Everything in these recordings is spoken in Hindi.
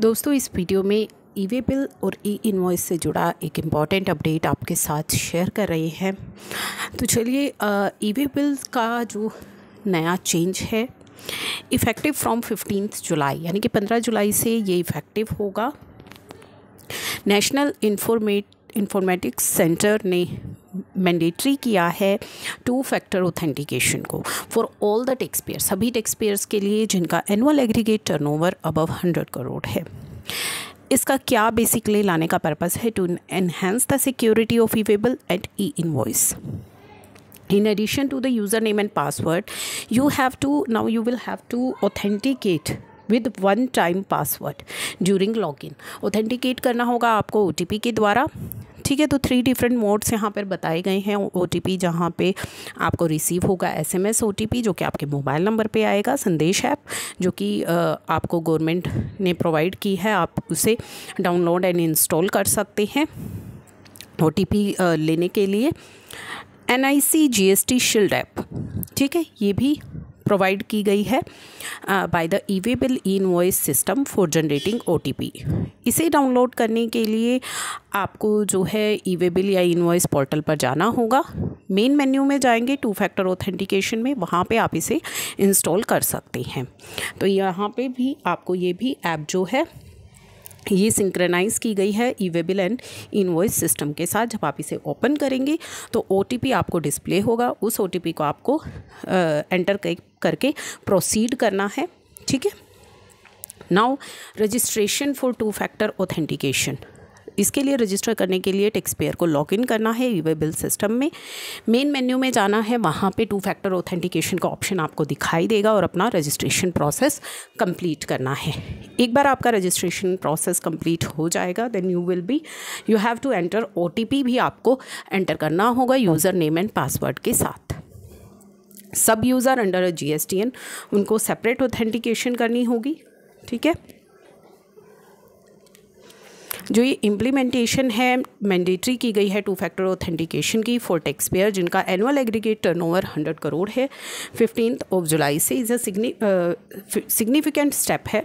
दोस्तों, इस वीडियो में ई वे बिल और ई इन्वॉइस से जुड़ा एक इंपॉर्टेंट अपडेट आपके साथ शेयर कर रहे हैं। तो चलिए ई वे बिल का जो नया चेंज है इफ़ेक्टिव फ्रॉम फिफ्टीन जुलाई, यानी कि पंद्रह जुलाई से ये इफ़ेक्टिव होगा। नेशनल इंफॉर्मेट इंफॉर्मेटिक्स सेंटर ने मैंडेटरी किया है टू फैक्टर ऑथेंटिकेशन को. For all the tax payer सभी टैक्स पेयर्स के लिए जिनका annual aggregate turnover above hundred crore है. इसका क्या बेसिकली लाने का पर्पज़ है? To enhance the security of e way bill at e invoice in addition to the username and password, you have to, now you will have to authenticate with one time password during login authenticate करना होगा आपको ओटीपी के द्वारा. ठीक है तो थ्री डिफरेंट मोड्स यहाँ पर बताए गए हैं। ओ टी पी जहाँ पर आपको रिसीव होगा S M S O T P जो कि आपके मोबाइल नंबर पर आएगा, संदेश ऐप जो कि आपको गवर्नमेंट ने प्रोवाइड की है। आप उसे डाउनलोड एंड इंस्टॉल कर सकते हैं ओ टी पी लेने के लिए। N I C G S T shield app ठीक है? ये भी प्रोवाइड की गई है by the e way bill invoice system for generating OTP इसे डाउनलोड करने के लिए आपको जो है ईवेबल या इनवॉइस पोर्टल पर जाना होगा। मेन मेन्यू में जाएँगे टू फैक्टर ऑथेंटिकेशन में, वहाँ पे आप इसे इंस्टॉल कर सकते हैं। तो यहाँ पे भी आपको ये भी ऐप जो है ये सिंक्रनाइज़ की गई है ईवेबल एंड इनवॉइस सिस्टम के साथ। जब आप इसे ओपन करेंगे तो ओटीपी आपको डिस्प्ले होगा। उस ओटीपी को आपको एंटर करके प्रोसीड करना है। ठीक है? Now registration for two factor authentication इसके लिए रजिस्टर करने के लिए टैक्स पेयर को लॉगिन करना है यूवे बिल सिस्टम में। मेन मेन्यू में जाना है, वहाँ पे टू फैक्टर ऑथेंटिकेशन का ऑप्शन आपको दिखाई देगा और अपना रजिस्ट्रेशन प्रोसेस कंप्लीट करना है। एक बार आपका रजिस्ट्रेशन प्रोसेस कंप्लीट हो जाएगा then you will be you have to enter OTP भी आपको एंटर करना होगा यूज़र नेम एंड पासवर्ड के साथ। सब यूज़र अंडर अ जी उनको सेपरेट ऑथेंटिकेशन करनी होगी, ठीक है? जो ये इम्प्लीमेंटेशन है मैंडेटरी की गई है टू फैक्टर ऑथेंटिकेशन की फॉर टैक्स पेयर जिनका annual aggregate turnover hundred crore है। फिफ्टीन ऑफ़ जुलाई से इज़ अ सिग्निफिकेंट स्टेप है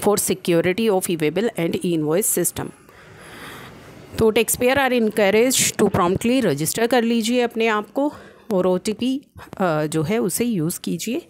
for security of e way bill and e invoice system तो tax payer are increase to promptly register कर लीजिए अपने आप को और ओटीपी जो है उसे यूज़ कीजिए।